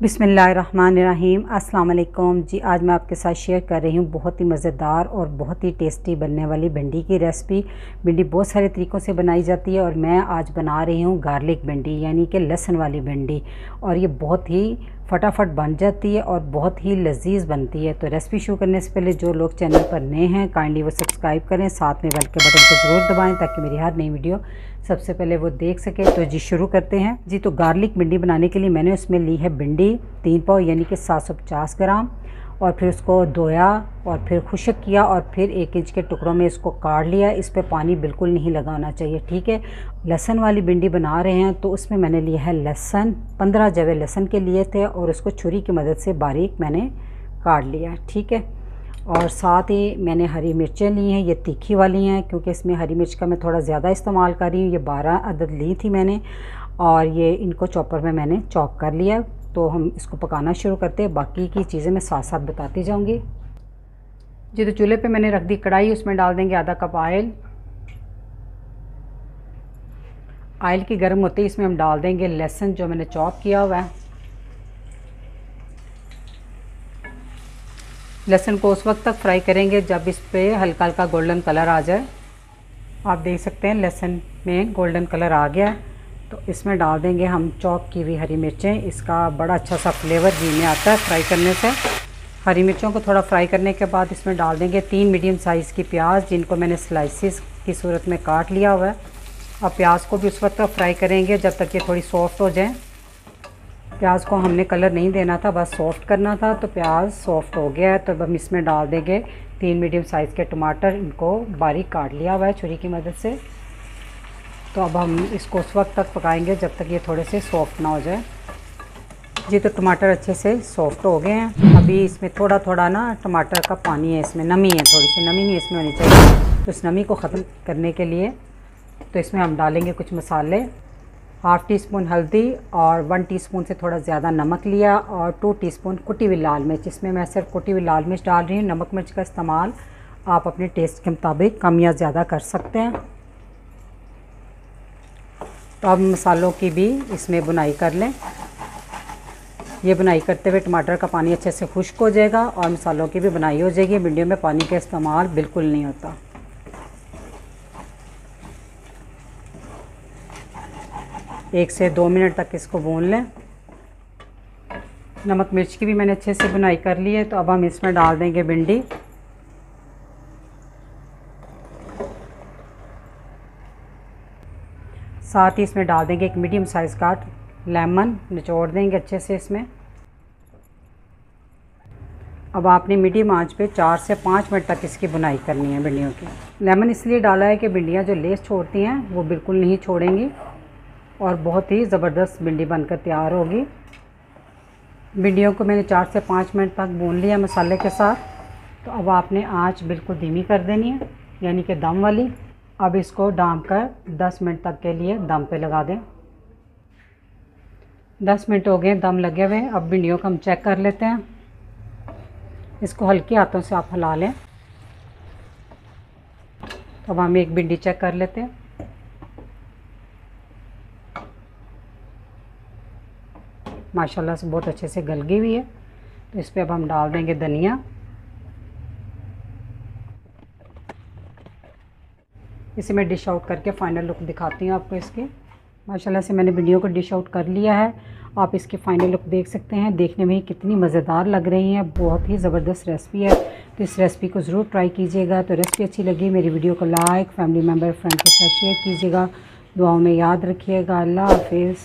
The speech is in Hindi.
बिसमीम अस्सलाम जी, आज मैं आपके साथ शेयर कर रही हूँ बहुत ही मज़ेदार और बहुत ही टेस्टी बनने वाली भिंडी की रेसिपी। भिंडी बहुत सारे तरीक़ों से बनाई जाती है और मैं आज बना रही हूँ गार्लिक भिंडी, यानी कि लहसुन वाली भिंडी। और ये बहुत ही फटाफट बन जाती है और बहुत ही लजीज बनती है। तो रेसिपी शुरू करने से पहले जो लोग चैनल पर नए हैं काइंडली वो सब्सक्राइब करें, साथ में बेल के बटन को ज़रूर दबाएँ ताकि मेरी हर नई वीडियो सबसे पहले वो देख सके। तो जी, शुरू करते हैं। जी तो गार्लिक भिंडी बनाने के लिए मैंने उसमें ली है भिंडी, तीन पाव, यानी कि सात सौ पचास ग्राम। और फिर उसको धोया और फिर खुशक किया और फिर एक इंच के टुकड़ों में इसको काट लिया। इस पर पानी बिल्कुल नहीं लगाना चाहिए, ठीक है? लहसन वाली भिंडी बना रहे हैं तो उसमें मैंने लिया है लहसन। पंद्रह जवे लहसन के लिए थे और उसको छुरी की मदद से बारीक मैंने काट लिया, ठीक है? और साथ ही मैंने हरी मिर्चें ली हैं, ये तीखी वाली हैं, क्योंकि इसमें हरी मिर्च का मैं थोड़ा ज़्यादा इस्तेमाल कर रही हूँ। ये बारह अदद ली थी मैंने और ये इनको चॉपर में मैंने चॉप कर लिया। तो हम इसको पकाना शुरू करते हैं। बाकी की चीज़ें मैं साथ साथ बताती जाऊँगी। जी तो चूल्हे पे मैंने रख दी कढ़ाई, उसमें डाल देंगे आधा कप आयल। आयल की गर्म होते ही इसमें हम डाल देंगे लहसुन जो मैंने चॉप किया हुआ है। लहसुन को उस वक्त तक फ्राई करेंगे जब इस पर हल्का हल्का गोल्डन कलर आ जाए। आप देख सकते हैं लहसुन में गोल्डन कलर आ गया है। तो इसमें डाल देंगे हम चॉप की हुई हरी मिर्चें। इसका बड़ा अच्छा सा फ्लेवर जी में आता है फ्राई करने से। हरी मिर्चों को थोड़ा फ्राई करने के बाद इसमें डाल देंगे तीन मीडियम साइज़ की प्याज, जिनको मैंने स्लाइसिस की सूरत में काट लिया हुआ है। अब प्याज को भी उस वक्त तक फ्राई करेंगे जब तक ये थोड़ी सॉफ्ट हो जाए। प्याज को हमने कलर नहीं देना था, बस सॉफ्ट करना था तो प्याज सॉफ्ट हो गया है। तो हम इसमें डाल देंगे तीन मीडियम साइज़ के टमाटर, इनको बारीक काट लिया हुआ है छुरी की मदद से। तो अब हम इसको उस वक्त तक पकाएँगे जब तक ये थोड़े से सॉफ्ट ना हो जाए। जी तो टमाटर अच्छे से सॉफ्ट हो गए हैं। अभी इसमें थोड़ा थोड़ा ना टमाटर का पानी है, इसमें नमी है, थोड़ी सी नमी नहीं इसमें होनी चाहिए। तो इस नमी को ख़त्म करने के लिए तो इसमें हम डालेंगे कुछ मसाले। हाफ़ टी स्पून हल्दी और वन टीस्पून से थोड़ा ज़्यादा नमक लिया और टू टीस्पून कुटी हुई लाल मिर्च। इसमें मैं सिर्फ़ कुटी हुई लाल मिर्च डाल रही हूँ। नमक मिर्च का इस्तेमाल आप अपने टेस्ट के मुताबिक कम या ज़्यादा कर सकते हैं। तो अब मसालों की भी इसमें बुनाई कर लें। ये बुनाई करते हुए टमाटर का पानी अच्छे से खुश्क हो जाएगा और मसालों की भी बुनाई हो जाएगी। वीडियो में पानी का इस्तेमाल बिल्कुल नहीं होता। एक से दो मिनट तक इसको भून लें। नमक मिर्च की भी मैंने अच्छे से बुनाई कर ली है तो अब हम इसमें डाल देंगे भिंडी। साथ ही इसमें डाल देंगे एक मीडियम साइज़ का लेमन, निचोड़ देंगे अच्छे से इसमें। अब आपने मीडियम आँच पे चार से पाँच मिनट तक इसकी बुनाई करनी है भिंडियों की। लेमन इसलिए डाला है कि भिंडियाँ जो लेस छोड़ती हैं, वो बिल्कुल नहीं छोड़ेंगी और बहुत ही ज़बरदस्त भिंडी बनकर तैयार होगी। भिंडियों को मैंने चार से पाँच मिनट तक भून लिया मसाले के साथ। तो अब आपने आँच बिल्कुल धीमी कर देनी है, यानी कि दम वाली। अब इसको डाम कर 10 मिनट तक के लिए दम पे लगा दें। 10 मिनट हो गए, दम लगे हुए अब भिंडियों को हम चेक कर लेते हैं। इसको हल्के हाथों से आप हिला लें। अब हम एक भिंडी चेक कर लेते हैं। माशाल्लाह से बहुत अच्छे से गल गई हुई है। तो इस पर अब हम डाल देंगे धनिया। इसे मैं डिश आउट करके फ़ाइनल लुक दिखाती हूँ आपको इसके। माशाला से मैंने वीडियो को डिश आउट कर लिया है। आप इसकी फ़ाइनल लुक देख सकते हैं। देखने में ही कितनी मज़ेदार लग रही हैं। बहुत ही ज़बरदस्त रेसिपी है। तो इस रेसिपी को ज़रूर ट्राई कीजिएगा। तो रेसिपी अच्छी लगी, मेरी वीडियो को लाइक फैमिली मेंबर फ्रेंड के साथ शेयर कीजिएगा। दुआओं में याद रखिएगा। अल्लाह हाफिज़।